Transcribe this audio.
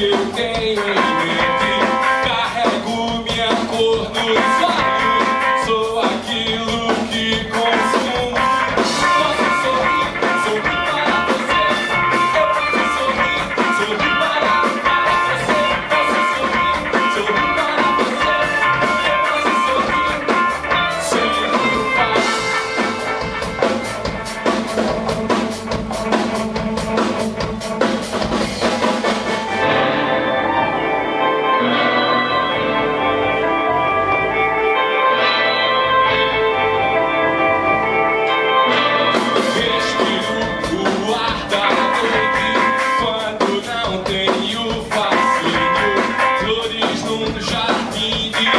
you. jardim de